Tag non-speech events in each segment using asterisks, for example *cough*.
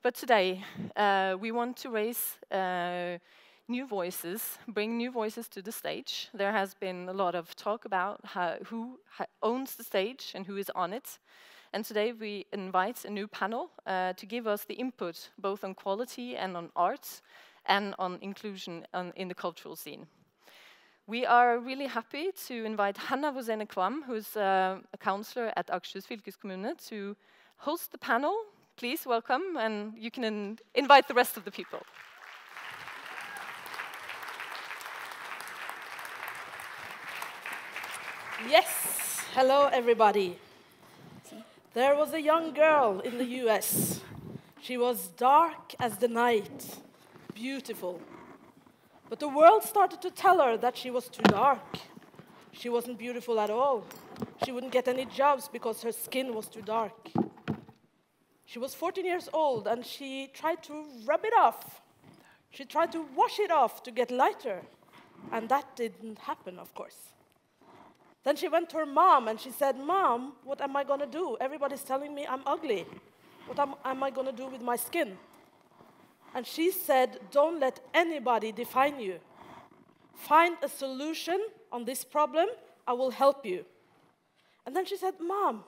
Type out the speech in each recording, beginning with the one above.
But today, uh, we want to raise uh, new voices, bring new voices to the stage. There has been a lot of talk about how, who owns the stage and who is on it. And today we invite a new panel uh, to give us the input both on quality and on arts and on inclusion on, in the cultural scene. We are really happy to invite Hannah Wozene Kvam, who's uh, a councillor at Akershus fylkeskommune, to host the panel. Please welcome, and you can in invite the rest of the people. Yes, hello everybody. There was a young girl in the US. She was dark as the night, beautiful. But the world started to tell her that she was too dark. She wasn't beautiful at all. She wouldn't get any jobs because her skin was too dark. She was 14 years old and she tried to rub it off. She tried to wash it off to get lighter. And that didn't happen, of course. Then she went to her mom and she said, Mom, what am I going to do? Everybody's telling me I'm ugly. What am, am I going to do with my skin? And she said, Don't let anybody define you. Find a solution on this problem. I will help you. And then she said, Mom,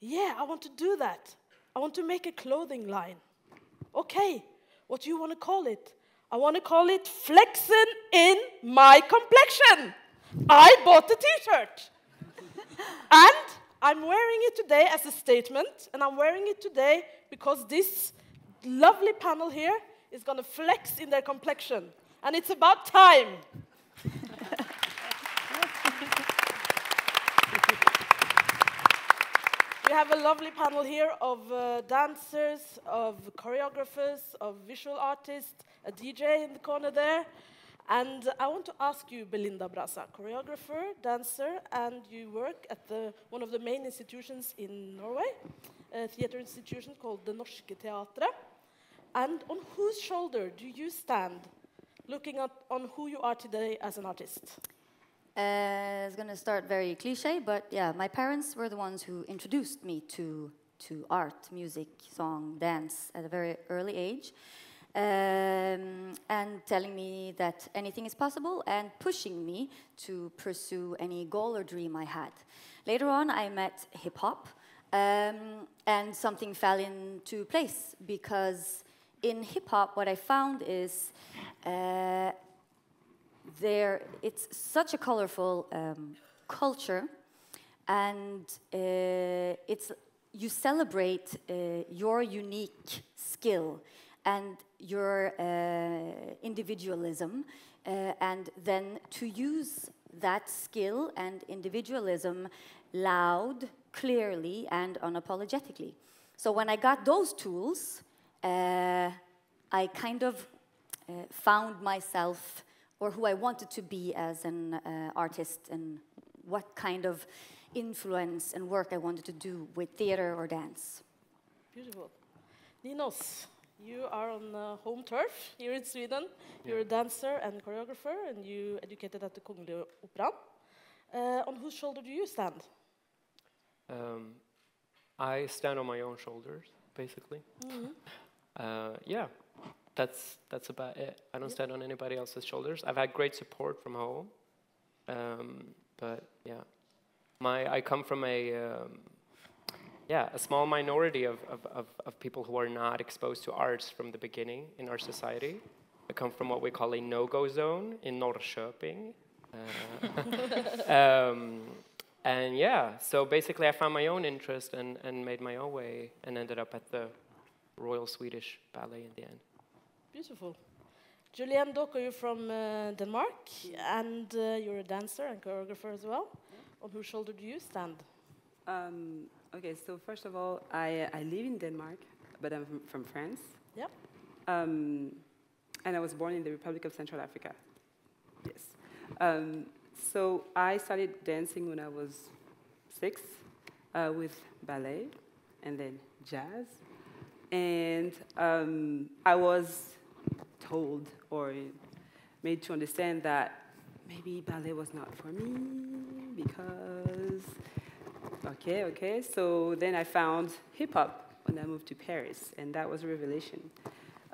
yeah, I want to do that. I want to make a clothing line. Okay, what do you want to call it? I want to call it Flexing in My Complexion. I bought the t shirt. *laughs* and I'm wearing it today as a statement, and I'm wearing it today because this lovely panel here is going to flex in their complexion. And it's about time. We have a lovely panel here of uh, dancers, of choreographers, of visual artists, a DJ in the corner there. And I want to ask you, Belinda Braza, choreographer, dancer, and you work at the, one of the main institutions in Norway, a theater institution called the Norske Teatret. And on whose shoulder do you stand, looking at on who you are today as an artist? Uh, it's going to start very cliche, but yeah, my parents were the ones who introduced me to to art, music, song, dance at a very early age, um, and telling me that anything is possible and pushing me to pursue any goal or dream I had. Later on, I met hip hop, um, and something fell into place because in hip hop, what I found is uh, there it's such a colorful um, culture, and uh, it's you celebrate uh, your unique skill and your uh, individualism, uh, and then to use that skill and individualism loud, clearly, and unapologetically. So when I got those tools, uh, I kind of uh, found myself or who I wanted to be as an uh, artist and what kind of influence and work I wanted to do with theater or dance. Beautiful. Ninos, you are on uh, home turf here in Sweden. Yeah. You're a dancer and choreographer, and you educated at the Kungliga Operan. Uh, on whose shoulder do you stand? Um, I stand on my own shoulders, basically. Mm -hmm. *laughs* uh, yeah, that's that's about it. I don't stand on anybody else's shoulders. I've had great support from home, um, but yeah, my I come from a um, yeah a small minority of, of, of, of, people who are not exposed to arts from the beginning in our society. I come from what we call a no-go zone in Norrköping. Uh, *laughs* um, and yeah, so basically I found my own interest and, and made my own way and ended up at the Royal Swedish Ballet in the end. Beautiful. Julienne Doko, you're from uh, Denmark, and uh, you're a dancer and choreographer as well. On whose shoulder do you stand? Um, okay, so first of all, I, I live in Denmark, but I'm from, from France. Yep. Um, and I was born in the Republic of Central Africa. Yes. Um, so I started dancing when I was six uh, with ballet and then jazz. And um, I was told or made to understand that maybe ballet was not for me because, okay, okay. So then I found hip hop when I moved to Paris, and that was a revelation.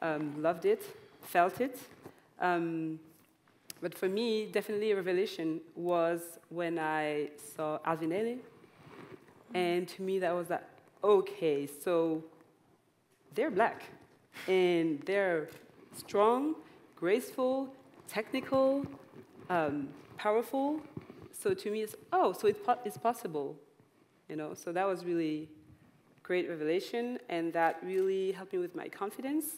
Um, loved it, felt it. Um, but for me, definitely a revelation was when I saw Alvin Ailey. And to me, that was like, okay, so they're black. And they're strong, graceful, technical, um, powerful. So to me, it's, oh, so it's, po it's possible. You know, so that was really great revelation, and that really helped me with my confidence.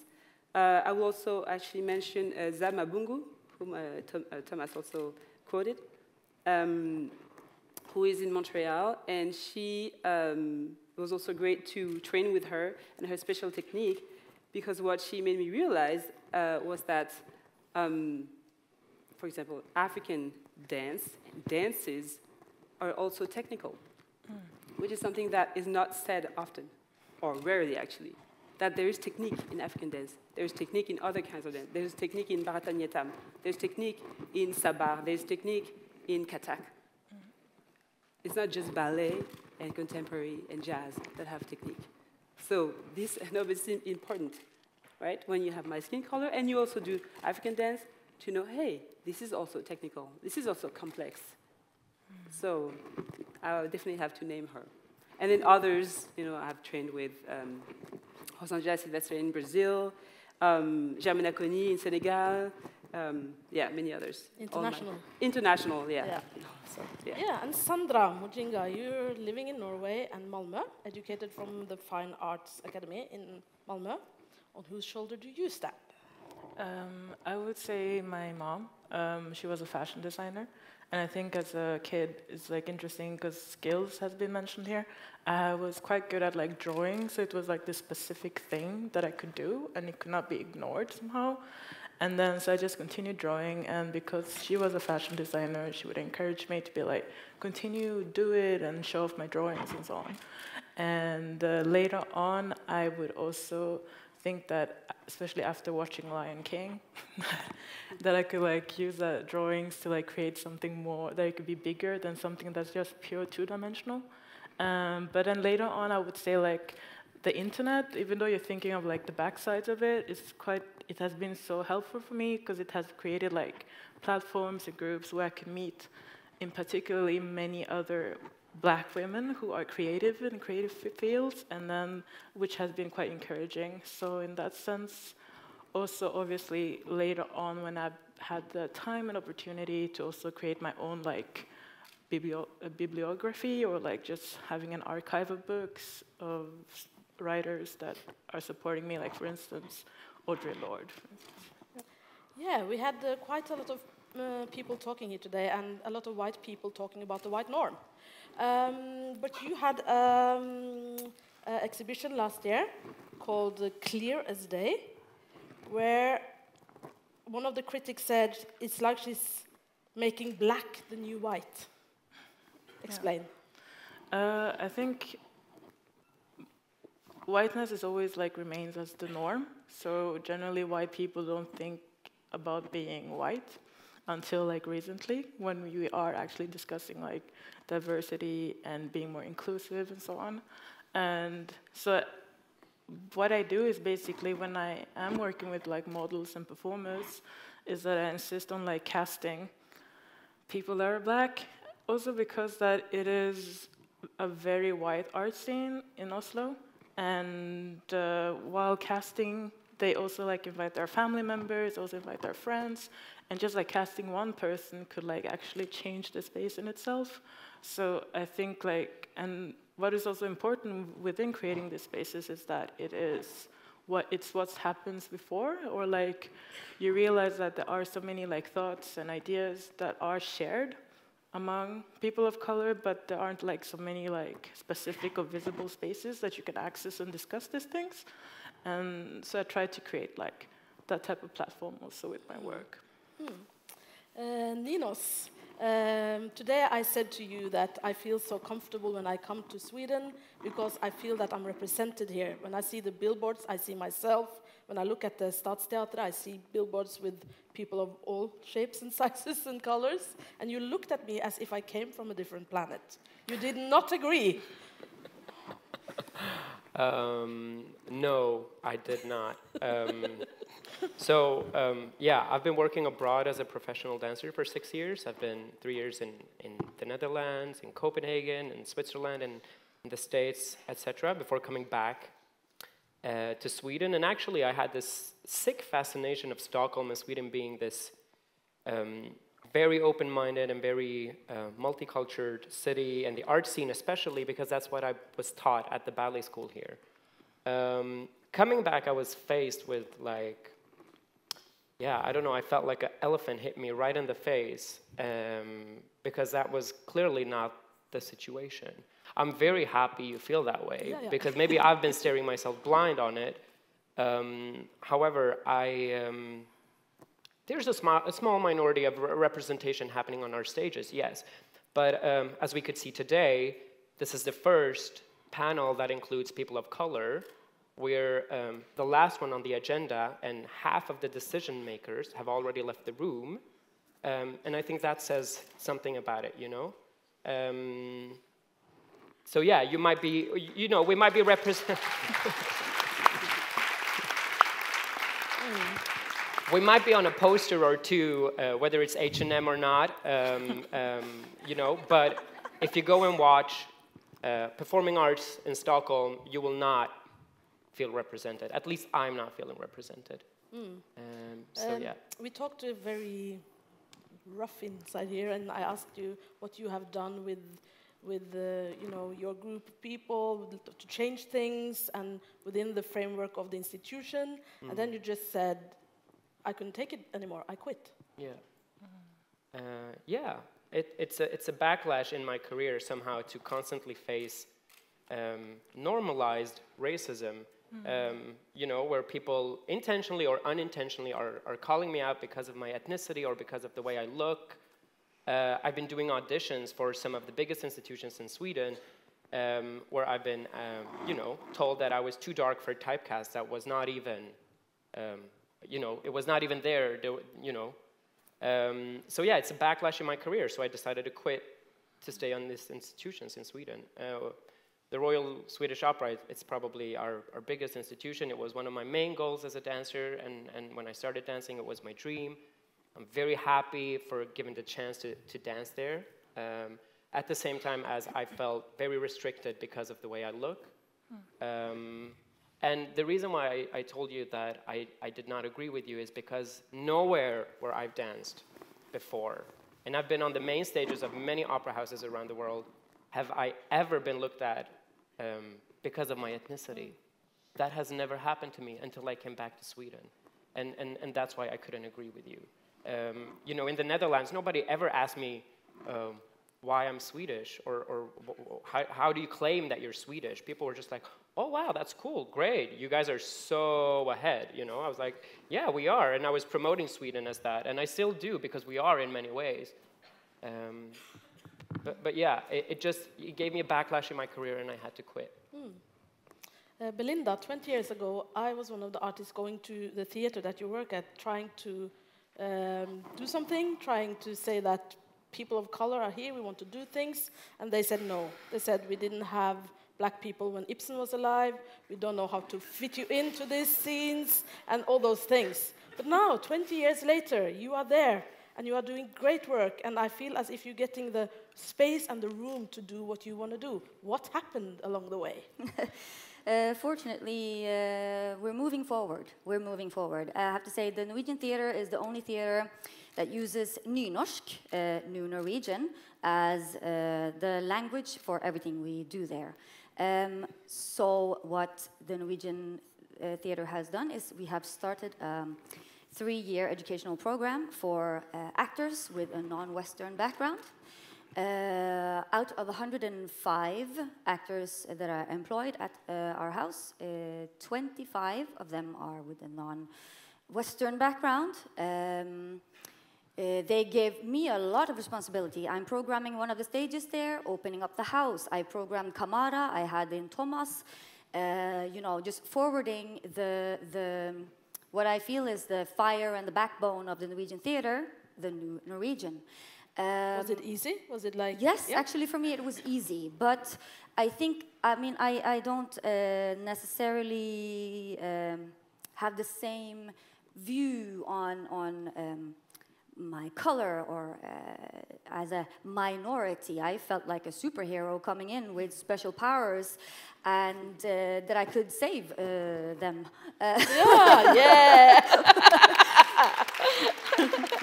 Uh, I will also actually mention uh, Zab Maboungou, whom uh, Tom, uh, Thomas also quoted, um, who is in Montreal, and she um, was also great to train with her and her special technique, because what she made me realize uh, was that, um, for example, African dance, dances are also technical, mm. which is something that is not said often, or rarely actually that there is technique in African dance. There is technique in other kinds of dance. There is technique in Bharatanatyam. There's technique in Sabar. There's technique in Kathak. Mm. It's not just ballet and contemporary and jazz that have technique. So this *laughs* and obviously important, right? When you have my skin color and you also do African dance, to know, hey, this is also technical. This is also complex. So I definitely have to name her. And then others, you know, I've trained with um, Rosângela Silvestre in Brazil, um, Germaine in Senegal, um, yeah, many others. International. International, yeah. Yeah. So, yeah. yeah. and Sandra Mujinga, you're living in Norway and Malmö, educated from the Fine Arts Academy in Malmö. On whose shoulder do you stand? Um, I would say my mom. Um, she was a fashion designer, and I think as a kid, it's like interesting because skills has been mentioned here. I was quite good at like drawing, so it was like this specific thing that I could do, and it could not be ignored somehow. And then so I just continued drawing, and because she was a fashion designer, she would encourage me to be like, continue, do it, and show off my drawings and so on. And uh, later on, I would also think that, especially after watching Lion King, *laughs* that I could like use that drawings to like create something more that it could be bigger than something that's just pure two-dimensional. Um, but then later on, I would say like the internet, even though you're thinking of like the backsides of it, it's quite. It has been so helpful for me because it has created like platforms and groups where I can meet, in particularly many other black women who are creative in creative fields, and then which has been quite encouraging. So in that sense, also obviously later on when I've had the time and opportunity to also create my own like biblio bibliography or like just having an archive of books of writers that are supporting me, like for instance, Audre Lorde. Yeah, we had uh, quite a lot of uh, people talking here today and a lot of white people talking about the white norm. Um, but you had um, an exhibition last year called Clear as Day, where one of the critics said it's like she's making black the new white. Explain. Yeah. Uh, I think whiteness is always like remains as the norm. So generally, white people don't think about being white until like recently when we are actually discussing like diversity and being more inclusive and so on. And so what I do is basically when I am working with like models and performers is that I insist on like casting people that are black also because that it is a very white art scene in Oslo and uh, while casting they also like invite their family members also invite their friends and just like casting one person could like actually change the space in itself. So i think like and what is also important within creating these spaces is that it is what it's what happens before or like you realize that there are so many like thoughts and ideas that are shared among people of color but there aren't like so many like specific or visible spaces that you can access and discuss these things and so i try to create like that type of platform also with my work Hmm. Uh, Ninos, um, today I said to you that I feel so comfortable when I come to Sweden because I feel that I'm represented here. When I see the billboards, I see myself. When I look at the Stadsteater, I see billboards with people of all shapes and *laughs* sizes and colors. And you looked at me as if I came from a different planet. You did not agree. Um, no, I did not. Um, *laughs* so, um, yeah, I've been working abroad as a professional dancer for six years. I've been three years in, in the Netherlands, in Copenhagen, in Switzerland, and in the States, etc., before coming back uh, to Sweden. And actually, I had this sick fascination of Stockholm and Sweden being this um, very open-minded and very uh, multicultural city, and the art scene especially, because that's what I was taught at the ballet school here. Um, coming back, I was faced with like, yeah, I don't know, I felt like an elephant hit me right in the face, um, because that was clearly not the situation. I'm very happy you feel that way, Yeah, yeah. because maybe *laughs* I've been staring myself blind on it. Um, however, I... There's a, sma- a small minority of re- representation happening on our stages, yes. But um, as we could see today, this is the first panel that includes people of color. We're um, the last one on the agenda, and half of the decision makers have already left the room. Um, and I think that says something about it, you know? Um, so, yeah, you might be, you know, we might be represent. *laughs* we might be on a poster or two, uh, whether it's H&M or not, um, *laughs* um, you know, but if you go and watch uh, performing arts in Stockholm, you will not feel represented. At least I'm not feeling represented. Um, so Um, yeah. We talked to a very rough inside here, and I asked you what you have done with, with uh, you know, your group of people to change things and within the framework of the institution. And then you just said, "I couldn't take it anymore. I quit." Yeah. Uh, yeah. It, it's, a, it's a backlash in my career somehow to constantly face um, normalized racism. Um, you know, where people intentionally or unintentionally are, are calling me out because of my ethnicity or because of the way I look. Uh, I've been doing auditions for some of the biggest institutions in Sweden um, where I've been, um, you know, told that I was too dark for typecast that was not even, um, you know, it was not even there, you know. Um, so yeah, it's a backlash in my career, so I decided to quit to stay on these institutions in Sweden. Uh, the Royal Swedish Opera, it's probably our, our biggest institution. It was one of my main goals as a dancer, and, and when I started dancing, it was my dream. I'm very happy for given the chance to, to dance there. Um, at the same time as I felt very restricted because of the way I look. Um, and the reason why I, I told you that I, I did not agree with you is because nowhere where I've danced before, and I've been on the main stages of many opera houses around the world, have I ever been looked at um, because of my ethnicity. That has never happened to me until I came back to Sweden. And, and, and that's why I couldn't agree with you. Um, you know, in the Netherlands, nobody ever asked me um, why I'm Swedish or, or how, how do you claim that you're Swedish. People were just like, oh, wow, that's cool, great. You guys are so ahead. You know, I was like, yeah, we are. And I was promoting Sweden as that. And I still do because we are in many ways. Um, but, but yeah, it, it just it gave me a backlash in my career and I had to quit. Uh, Belinda, 20 years ago, I was one of the artists going to the theater that you work at, trying to um, do something, trying to say that people of color are here, we want to do things, and they said no. They said we didn't have black people when Ibsen was alive, we don't know how to fit you into these scenes, and all those things. But now, 20 years later, you are there, and you are doing great work, and I feel as if you're getting the space and the room to do what you want to do. What happened along the way? *laughs* Uh, fortunately, uh, we're moving forward. We're moving forward. I have to say, the Norwegian theater is the only theater that uses nynorsk, uh, New Norwegian, as uh, the language for everything we do there. Um, so, what the Norwegian uh, theater has done is we have started a three-year educational program for uh, actors with a non-Western background. Uh, out of 105 actors that are employed at uh, our house, uh, 25 of them are with a non-Western background. Um, uh, they gave me a lot of responsibility. I'm programming one of the stages there, opening up the house. I programmed Kamara. I had in Thomas. Uh, you know, just forwarding the the what I feel is the fire and the backbone of the Norwegian theater, the Nor- Norwegian. Was Um, it easy? Was it like Yes, yeah? actually, for me it was easy. But I think I mean, I, I don't uh, necessarily um, have the same view on, on um, my color or uh, as a minority. I felt like a superhero coming in with special powers and uh, that I could save uh, them. Uh, Yeah, *laughs* yeah.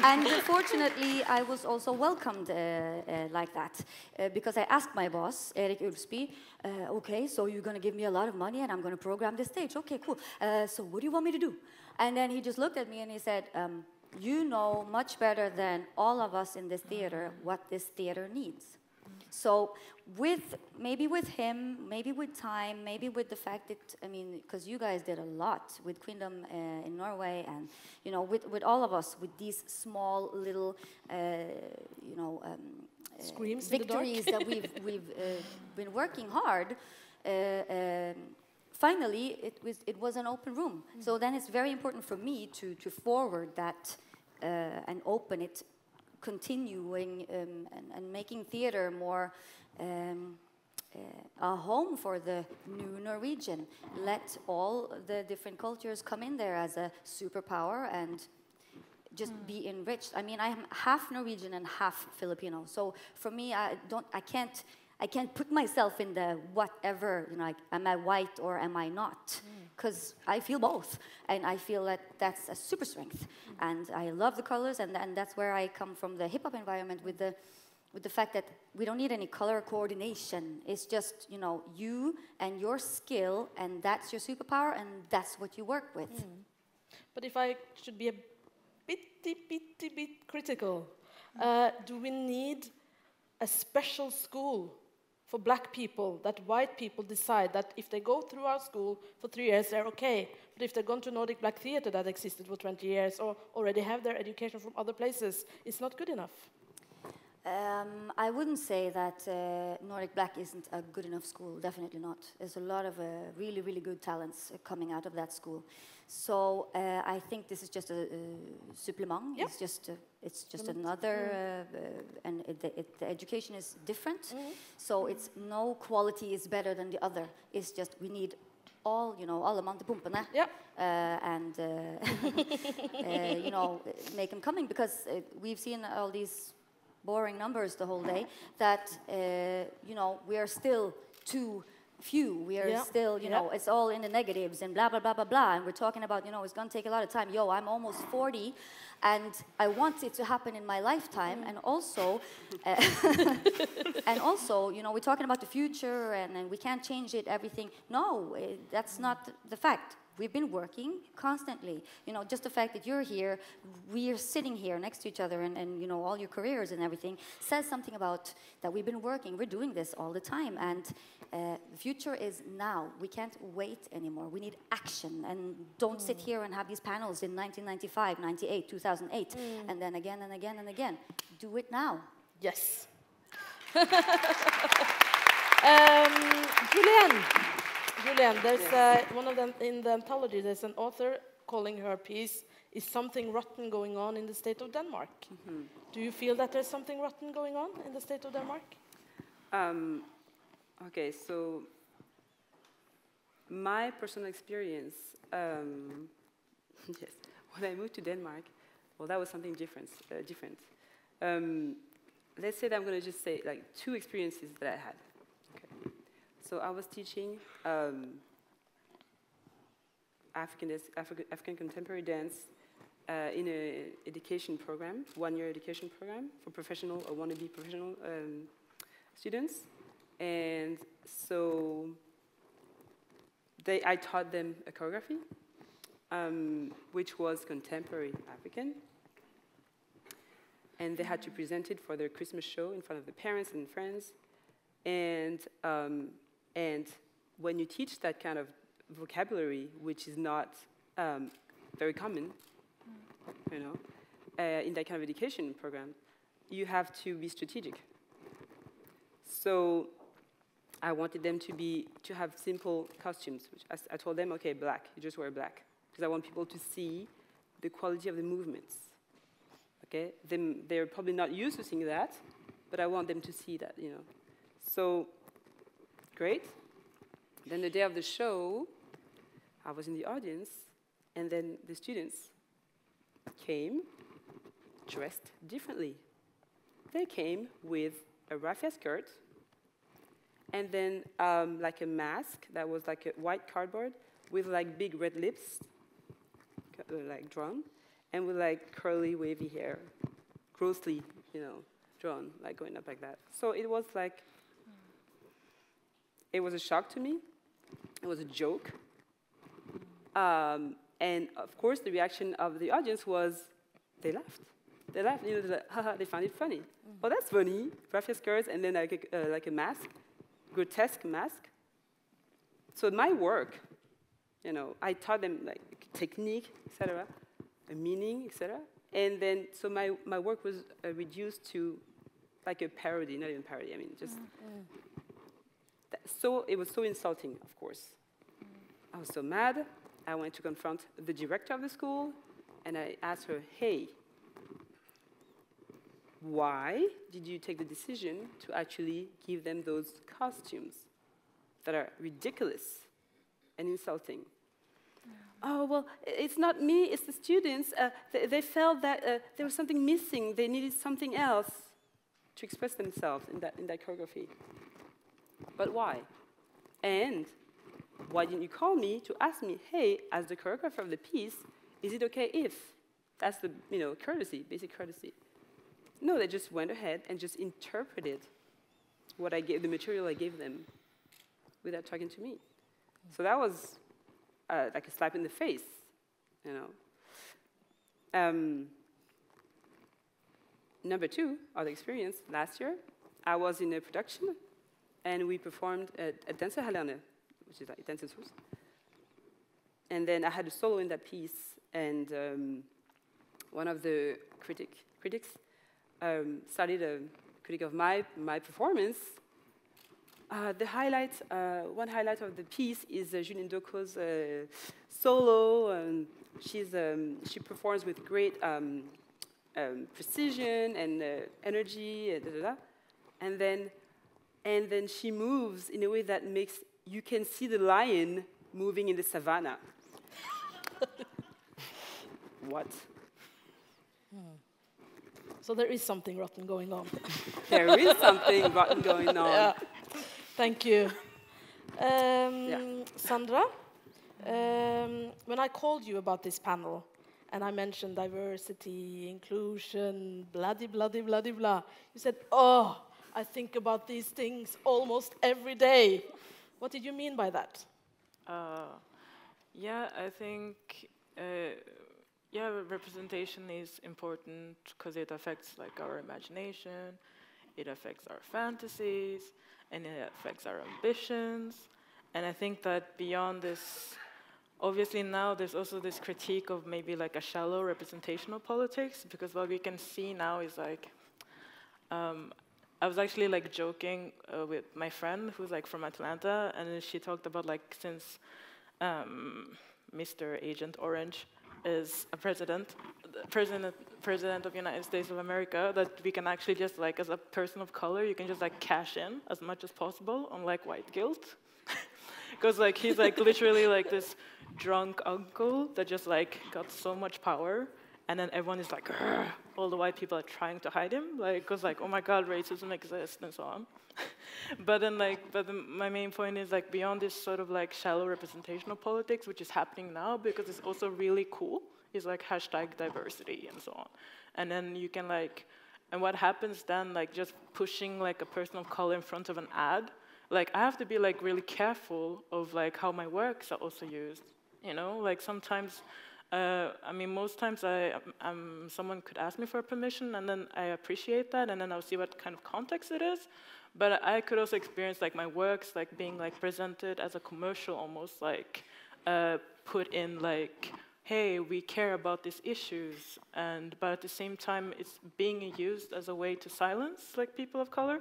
and fortunately, I was also welcomed uh, uh, like that uh, because I asked my boss, Erik Ulfsby, uh, okay, so you're going to give me a lot of money and I'm going to program the stage. Okay, cool. Uh, so what do you want me to do? And then he just looked at me and he said, um, you know much better than all of us in this theater what this theater needs. So with maybe with him, maybe with time, maybe with the fact that I mean, because you guys did a lot with Queendom uh, in Norway, and you know, with with all of us, with these small little, uh, you know, um, uh, victories that we've we've uh, been working hard. Uh, um, finally, it was it was an open room. So then it's very important for me to to forward that uh, and open it continuing um, and, and making theater more um, uh, a home for the new Norwegian. Let all the different cultures come in there as a superpower and just be enriched. I mean, I am half Norwegian and half Filipino, so for me, I don't, I can't, I can't put myself in the whatever. You know, like, am I white or am I not? Mm. Because I feel both, and I feel that that's a super strength. Mm. And I love the colors, and, and that's where I come from the hip hop environment with the with the fact that we don't need any color coordination. It's just, you know, you and your skill, and that's your superpower, and that's what you work with. Mm. But if I should be a bitty, bitty bit critical, uh, do we need a special school for black people that white people decide that if they go through our school for three years, they're okay? But if they've gone to Nordic Black Theatre that existed for 20 years or already have their education from other places, it's not good enough. Um, I wouldn't say that uh, Nordic Black isn't a good enough school. Definitely not. There's a lot of uh, really, really good talents uh, coming out of that school. So uh, I think this is just a, supplement. Yep. It's just a, it's just another, uh, uh, and it, the, it, the education is different. So it's no quality is better than the other. It's just we need all, you know, alle mann til pumpene. Yep. Uh, and uh, *laughs* uh, you know make them coming because uh, we've seen all these boring numbers the whole day that uh, you know we are still too few. We are Yeah. still you Yeah. know it's all in the negatives and blah blah blah blah blah. And we're talking about you know it's going to take a lot of time. Yo i'm almost 40 and i want it to happen in my lifetime. And also uh, *laughs* and also you know we're talking about the future and, and we can't change it everything. No eh, that's not the fact we've been working constantly. You know just the fact that you're here we are sitting here next to each other and, and you know all your careers and everything says something about that we've been working we're doing this all the time. And uh, the future is now. We can't wait anymore. We need action. And don't sit here and have these panels in 1995 98 2008 and then again and again and again. Do it now. Yes. *laughs* um, Julienne, Julienne, there's uh, one of them in the anthology. There's an author calling her piece "Is something rotten going on in the state of Denmark?" Do you feel that there's something rotten going on in the state of Denmark? Um, okay, so my personal experience, um, *laughs* yes, when I moved to Denmark, well, that was something different. Uh, different. Um, let's say that I'm going to just say like two experiences that I had. So I was teaching um, African, African, contemporary dance uh, in a education program, one-year education program for professional or wannabe professional um, students. And so they, I taught them a choreography, um, which was contemporary African. And they had to present it for their Christmas show in front of the parents and friends. And, um, and when you teach that kind of vocabulary, which is not um, very common, you know, uh, in that kind of education program, you have to be strategic. So I wanted them to be to have simple costumes. Which I, I told them, okay, black. You just wear black because I want people to see the quality of the movements. Okay, they're probably not used to seeing that, but I want them to see that. You know, so great. then the day of the show, I was in the audience, and then the students came dressed differently. They came with a raffia skirt, and then um, like a mask that was like a white cardboard with like big red lips, uh, like drawn, and with like curly wavy hair, grossly, you know, drawn, like going up like that. So it was like, it was a shock to me. It was a joke. Um, and of course, the reaction of the audience was they laughed. They laughed, you know, they like, haha, they found it funny. Mm. Oh, that's funny. Raffia skirts and then like a, uh, like a mask, grotesque mask. So my work, you know, I taught them like technique, etc., a meaning, etc. And then, so my, my work was uh, reduced to like a parody, not even parody, I mean, just. Mm. So, it was so insulting, of course. I was so mad. I went to confront the director of the school, and I asked her, hey, why did you take the decision to actually give them those costumes that are ridiculous and insulting? Oh, well, it's not me, it's the students. Uh, they, they, felt that uh, there was something missing, they needed something else to express themselves in that, in that choreography. But why? And why didn't you call me to ask me, hey, as the choreographer of the piece, is it okay if? That's the you know courtesy, basic courtesy. No, they just went ahead and just interpreted what I gave, the material I gave them, without talking to me. So that was uh, like a slap in the face, you know. Um, number two, other experience, last year, I was in a production, and we performed at, at Dansehallerne, which is like Dansens Hus. And then I had a solo in that piece, and um, one of the critic, critics um, studied a critic of my, my performance. Uh, the highlight, uh, one highlight of the piece is uh, Julienne Doko's uh, solo. And she's, um, she performs with great um, um precision and uh, energy, da, da, da. and then and then she moves in a way that makes you can see the lion moving in the savannah. *laughs* what? Hmm. So there is something rotten going on. *laughs* there is something rotten going on. Yeah. Thank you. Um, yeah. Sandra, um, when I called you about this panel, and I mentioned diversity, inclusion, bloody, bloody, bloody, blah, you said, oh, I think about these things almost every day. What did you mean by that? Uh, yeah, I think uh, yeah, representation is important because it affects like our imagination, it affects our fantasies, and it affects our ambitions. And I think that beyond this, obviously now there's also this critique of maybe like a shallow representational politics because what we can see now is like, um, I was actually like joking uh, with my friend who's like from Atlanta, and she talked about like since um, Mr. Agent Orange is a president, president, president of United States of America, that we can actually just like, as a person of color, you can just like cash in as much as possible on like white guilt, *laughs* because like he's like literally like this drunk uncle that just like got so much power, and then everyone is like, all the white people are trying to hide him, like, because like, oh my God, racism exists and so on. *laughs* but then like, but the, my main point is like beyond this sort of like shallow representational politics, which is happening now because it's also really cool, is like hashtag diversity and so on. And then you can like, and what happens then, like just pushing like a person of color in front of an ad, like I have to be like really careful of like how my works are also used. You know, like sometimes uh, I mean, most times I, um, someone could ask me for permission, and then I appreciate that, and then I'll see what kind of context it is. But I could also experience like my works like being like presented as a commercial, almost like uh, put in like, hey, we care about these issues, and but at the same time, it's being used as a way to silence like people of color,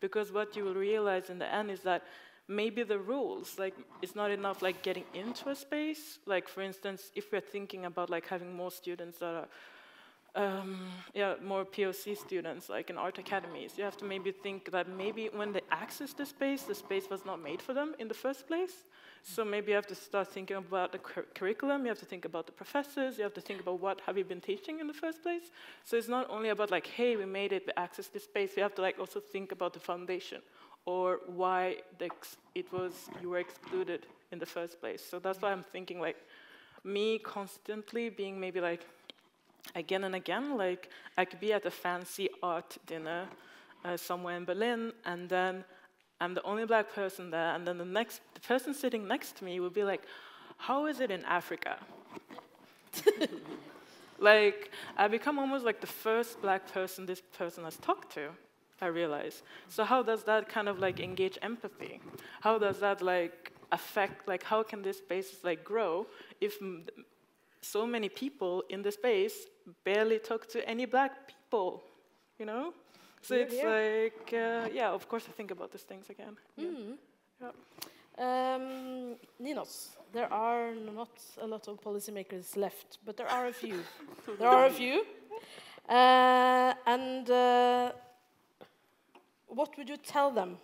because what you will realize in the end is that maybe the rules like it's not enough like getting into a space like for instance if we're thinking about like having more students that are um, yeah, more POC students, like in art academies, you have to maybe think that maybe when they access the space, the space was not made for them in the first place. So maybe you have to start thinking about the cur curriculum, you have to think about the professors, you have to think about what have you been teaching in the first place. So it's not only about like, hey, we made it, we access this space, you have to like also think about the foundation or why it was you were excluded in the first place. So that's why I'm thinking like me constantly being maybe like again and again, like I could be at a fancy art dinner uh, somewhere in Berlin, and then I'm the only black person there, and then the next the person sitting next to me will be like, "How is it in Africa?" *laughs* like I become almost like the first black person this person has talked to. I realize. So how does that kind of like engage empathy? How does that like affect like how can this space like grow if so many people in the space barely talk to any black people, you know? So yeah, it's yeah. like, uh, yeah, of course I think about these things again. Mm. Yeah. Um, Ninos, there are not a lot of policymakers left, but there are a few. *laughs* there are a few. Uh, and uh, what would you tell them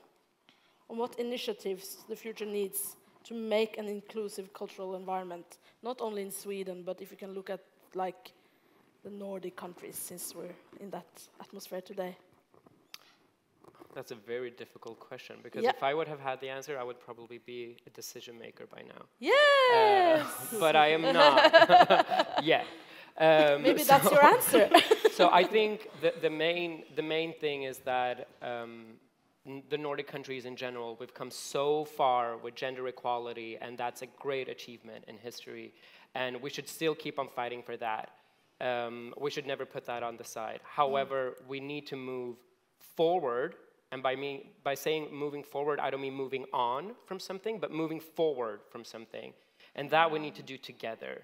on what initiatives the future needs to make an inclusive cultural environment, not only in Sweden, but if you can look at like the Nordic countries, since we're in that atmosphere today? That's a very difficult question because if I would have had the answer, I would probably be a decision maker by now. Yes, uh, but I am not *laughs* *laughs* yet. Um, Maybe so that's your answer. *laughs* so I think the, the main the main thing is that um, the Nordic countries in general, we've come so far with gender equality, and that's a great achievement in history. And we should still keep on fighting for that. Um, we should never put that on the side. However, mm. we need to move forward. And by, me, by saying moving forward, I don't mean moving on from something, but moving forward from something. And that we need to do together.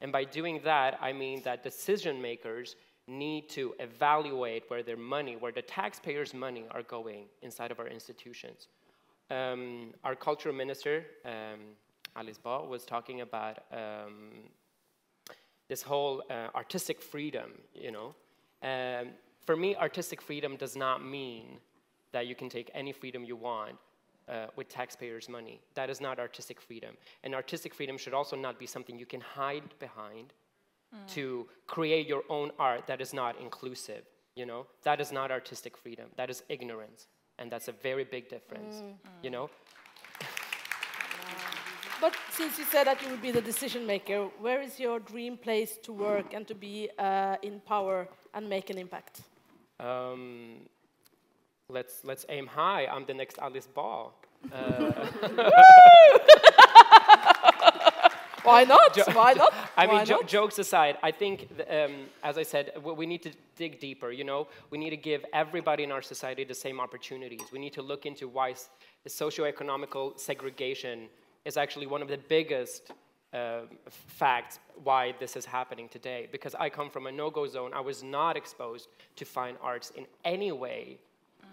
And by doing that, I mean that decision makers need to evaluate where their money, where the taxpayers' money are going inside of our institutions. Um, our cultural minister, um, Alice Bah, was talking about um, this whole uh, artistic freedom, you know. Um, for me, artistic freedom does not mean that you can take any freedom you want uh, with taxpayers' money. That is not artistic freedom. And artistic freedom should also not be something you can hide behind to create your own art that is not inclusive. You know, that is not artistic freedom. That is ignorance, and that's a very big difference. Mm. You know. *laughs* But since you said that you would be the decision maker, where is your dream place to work and to be uh, in power and make an impact? Um, let's let's aim high. I'm the next Alice Bah. Uh, *laughs* *laughs* Why *laughs* not? Why not? *laughs* I mean, jo jokes aside, I think, um, as I said, we need to dig deeper. You know, we need to give everybody in our society the same opportunities. We need to look into why the socioeconomical segregation is actually one of the biggest uh, facts why this is happening today. Because I come from a no-go zone, I was not exposed to fine arts in any way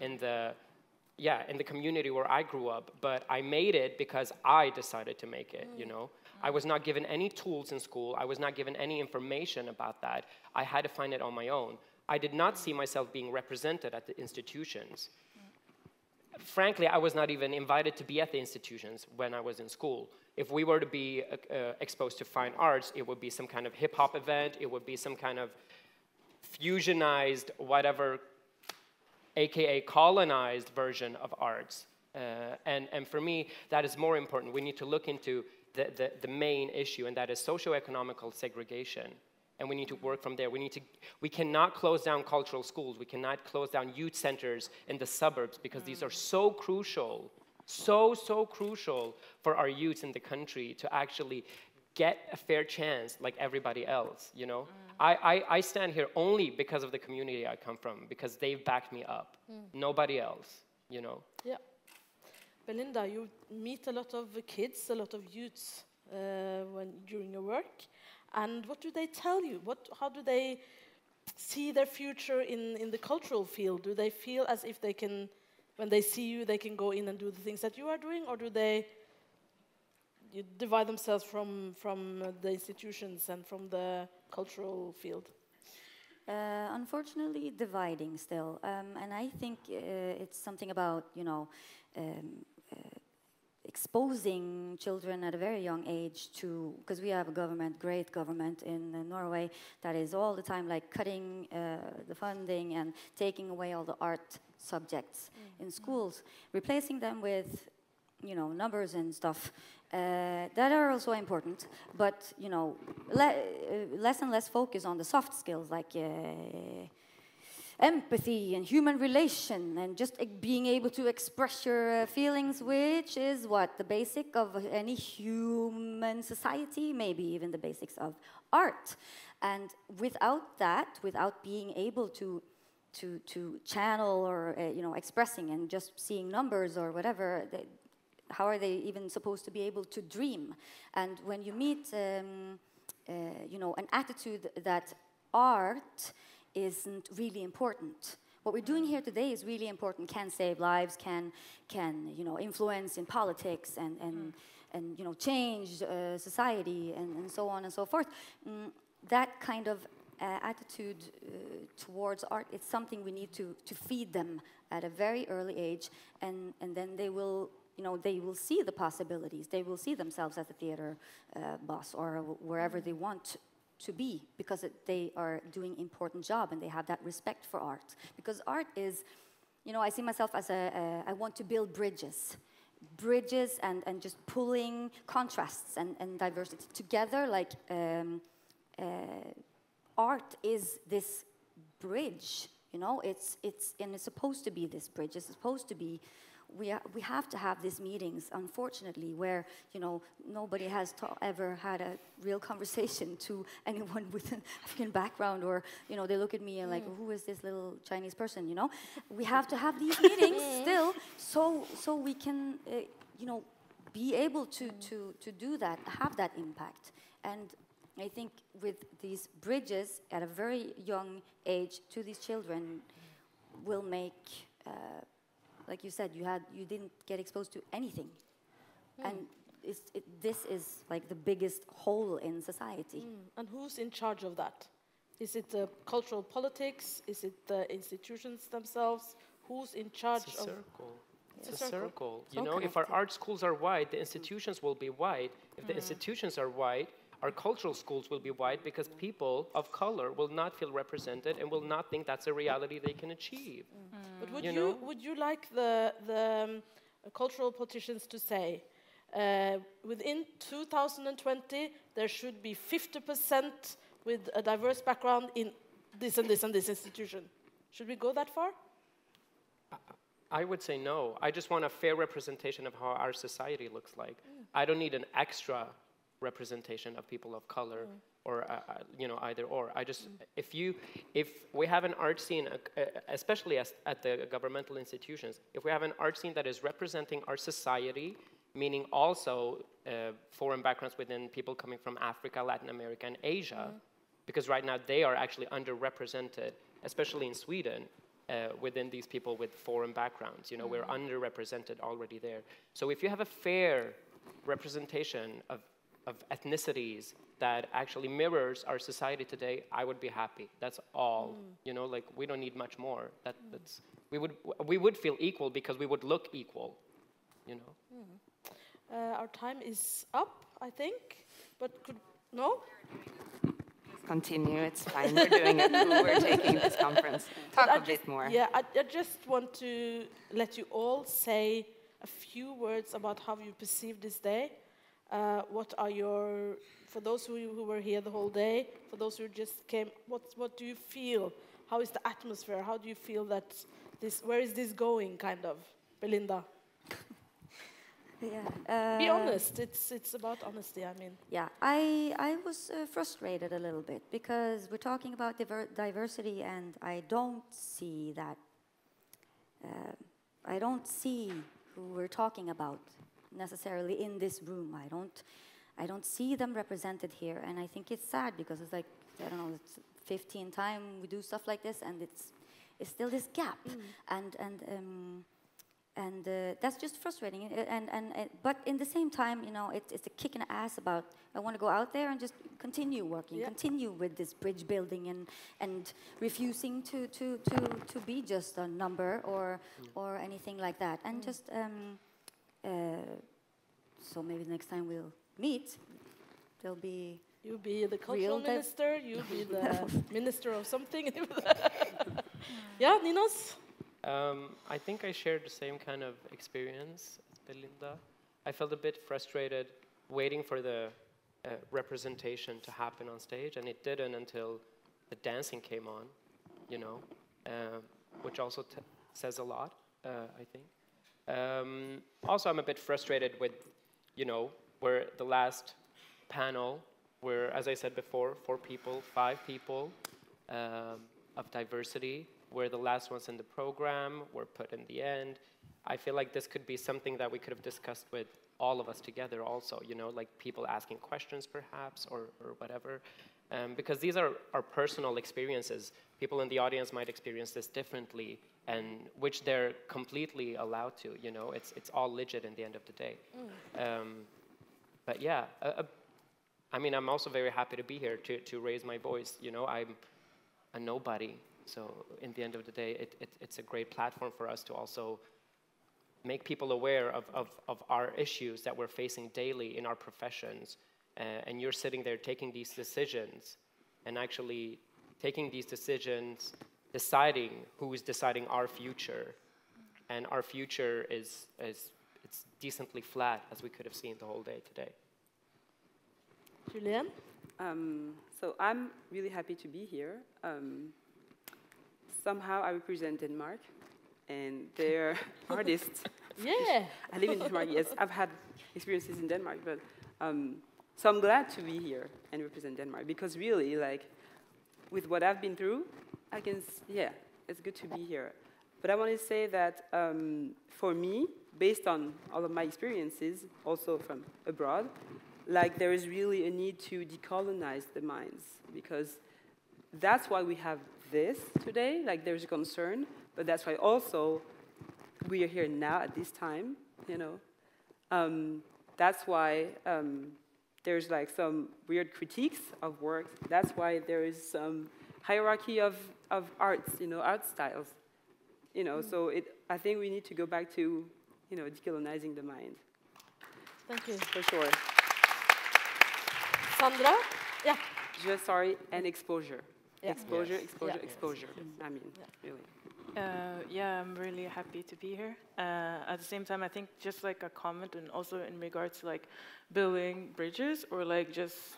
in the yeah in the community where I grew up. But I made it because I decided to make it. You know. I was not given any tools in school. I was not given any information about that. I had to find it on my own. I did not see myself being represented at the institutions. Frankly, I was not even invited to be at the institutions when I was in school. If we were to be uh, uh exposed to fine arts, it would be some kind of hip hop event, it would be some kind of fusionized, whatever, AKA colonized version of arts. Uh, and, and for me, that is more important. We need to look into the, the, the main issue, and that is socioeconomical segregation. And we need to work from there. We, need to, we cannot close down cultural schools. We cannot close down youth centers in the suburbs because mm. these are so crucial, so, so crucial for our youth in the country to actually get a fair chance like everybody else, you know? Mm. I, I, I, stand here only because of the community I come from, because they've backed me up. Mm. Nobody else, you know? Yeah. Belinda, you meet a lot of kids, a lot of youths uh, when, during your work. And what do they tell you? What, how do they see their future in, in the cultural field? Do they feel as if they can, when they see you, they can go in and do the things that you are doing? Or do they you divide themselves from, from the institutions and from the cultural field? uh, unfortunately dividing still. Um, and I think uh, it's something about, you know, um, uh, exposing children at a very young age to, because we have a government, great government in Norway, that is all the time like cutting uh, the funding and taking away all the art subjects mm. in schools, replacing them with, you know, numbers and stuff. Uh, that are also important, but you know, le uh, less and less focus on the soft skills like uh, empathy and human relation and just being able to express your uh, feelings, which is what the basic of any human society, maybe even the basics of art. And without that, without being able to to to channel or uh, you know expressing and just seeing numbers or whatever, how are they even supposed to be able to dream? And when you meet, um, uh, you know, an attitude that art isn't really important. What we're doing here today is really important. Can save lives. Can can you know influence in politics and and mm. and you know change uh, society and, and so on and so forth. Mm, that kind of uh, attitude uh, towards art it's something we need to to feed them at a very early age and and then they will you know, they will see the possibilities. They will see themselves as a theater uh, boss or wherever they want to be because it, they are doing important job and they have that respect for art. Because art is, you know, I see myself as a, a I want to build bridges. Bridges and, and just pulling contrasts and, and diversity together, like um, uh, art is this bridge, you know, it's, it's, and it's supposed to be this bridge, it's supposed to be we, we have to have these meetings, unfortunately, where you know nobody has ever had a real conversation *laughs* to anyone with an African background, or you know they look at me and like, mm. who is this little Chinese person? You know, we have to have these meetings *laughs* still, so so we can uh, you know be able to mm. to to do that, have that impact, and I think with these bridges at a very young age to these children will make. Uh, like you said, you had you didn't get exposed to anything, mm. and it, this is like the biggest hole in society. Mm. And who's in charge of that? Is it the cultural politics? Is it the institutions themselves? Who's in charge it's a of? Circle. It's, it's a, circle. circle. You know, if our art schools are white, the institutions will be white. If the mm. institutions are white, our cultural schools will be white because people of color will not feel represented and will not think that's a reality they can achieve. Mm. But would you, you would you like the, the um, cultural politicians to say, uh, within 2020, there should be 50% with a diverse background in this and this and this institution? Should we go that far? I would say no. I just want a fair representation of how our society looks like. Mm. I don't need an extra representation of people of color mm. or uh, uh, you know either or i just mm. if you if we have an art scene uh, uh especially as, at the governmental institutions if we have an art scene that is representing our society meaning also uh, foreign backgrounds within people coming from africa latin america and asia mm. because right now they are actually underrepresented especially in sweden uh, within these people with foreign backgrounds. You know, mm. we're underrepresented already there. So if you have a fair representation of of ethnicities that actually mirrors our society today, I would be happy. That's all. Mm. You know, like we don't need much more. That, mm. That's we would we would feel equal because we would look equal. You know. Mm. Uh, our time is up, I think. But could no. Continue. It's fine. We're doing it. *laughs* We're taking this conference. Talk a bit more. Yeah, I, I just want to let you all say a few words about how you perceive this day uh, what are your, for those who, who were here the whole day, for those who just came, what, what do you feel? How is the atmosphere? How do you feel that this, where is this going, kind of, Belinda? *laughs* Yeah. Uh, Be honest. It's it's about honesty. I mean. Yeah, I I was uh, frustrated a little bit because we're talking about diver diversity, and I don't see that. Uh, I don't see who we're talking about necessarily in this room. I don't, I don't see them represented here, and I think it's sad because it's like I don't know, it's 15 time we do stuff like this, and it's it's still this gap, mm. and and um, and uh, that's just frustrating. And, and, and, and- but in the same time, you know, it, it's a kick in the ass about I want to go out there and just continue working, Yeah. continue with this bridge building, and and refusing to to to, to be just a number or or anything like that, and just um, so maybe next time we'll meet, there'll be You be the cultural minister, You'll be the *laughs* minister of something. *laughs* yeah, Ninos? Um, I think I shared the same kind of experience as Belinda. I felt a bit frustrated waiting for the uh, representation to happen on stage, and it didn't until the dancing came on, you know, uh, which also t- says a lot, uh, I think. Um, also, I'm a bit frustrated with, you know, where the last panel, where, as I said before, four people, five people um, of diversity, where the last ones in the program were put in the end. I feel like this could be something that we could have discussed with all of us together also, you know, like people asking questions perhaps or, or whatever. Um, because these are our personal experiences. People in the audience might experience this differently, and which they're completely allowed to, you know, it's, it's all legit in the end of the day. Um, but yeah, I mean, I'm also very happy to be here to, to raise my voice. You know, I'm a nobody. So in the end of the day, it, it, it's a great platform for us to also make people aware of, of, of our issues that we're facing daily in our professions. Uh, and you're sitting there taking these decisions and actually taking these decisions, deciding who is deciding our future. And our future is, is it's decently flat, as we could have seen the whole day today. Julienne? Um, so I'm really happy to be here. Um, somehow I represent Denmark, and they're *laughs* artists. Yeah. I live in Denmark. Yes, I've had experiences in Denmark, but um, so I'm glad to be here and represent Denmark because really, like, with what I've been through, I can, yeah, it's good to be here. But I want to say that um, for me, based on all of my experiences, also from abroad, like there is really a need to decolonize the minds because that's why we have this today. Like there's a concern, but that's why also we are here now at this time. You know, um, that's why um, there's like some weird critiques of works. That's why there is some hierarchy of, of arts. You know, art styles. You know, so it. I think we need to go back to, you know, decolonizing the mind Thank you. for sure. Sandra? Yeah. Just sorry and exposure. Yeah. Exposure, Yes. exposure, Yeah. exposure. I mean, Yeah. really. Uh, yeah, I'm really happy to be here. Uh, at the same time, I think just like a comment, and also in regards to like building bridges, or like just th-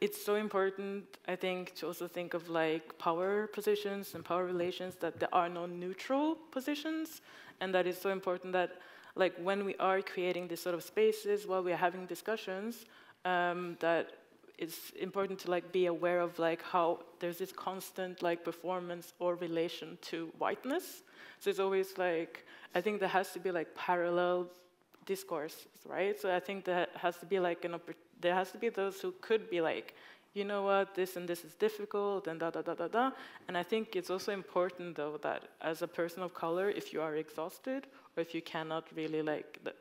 it's so important. I think to also think of like power positions and power relations that there are no neutral positions, and that it's so important that like when we are creating these sort of spaces while we are having discussions, um, that it's important to like be aware of like how there's this constant like performance or relation to whiteness. So it's always like I think there has to be like parallel discourse, right? So I think there has to be like an oppor- there has to be those who could be like, you know what, this and this is difficult and da da da da da. And I think it's also important though that as a person of color, if you are exhausted or if you cannot really like that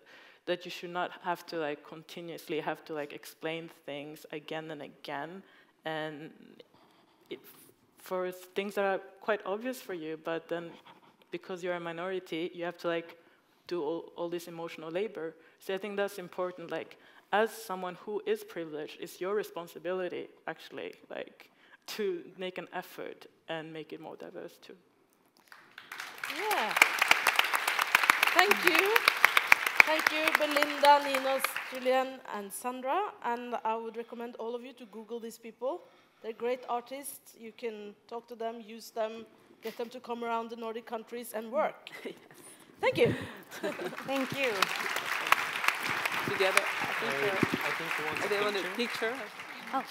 that you should not have to like continuously have to like explain things again and again. And it, for things that are quite obvious for you but then because you're a minority you have to like do all, all this emotional labor. So i think that's important like as someone who is privileged it's your responsibility actually like to make an effort and make it more diverse too Yeah. Thank you. Thank you, Belinda, Ninos, Julienne, and Sandra. And I would recommend all of you to Google these people. They're great artists. You can talk to them, use them, get them to come around the Nordic countries and work. *laughs* Thank you. *laughs* Thank you. Together, I I, think. I think you want they a want a picture. Oh,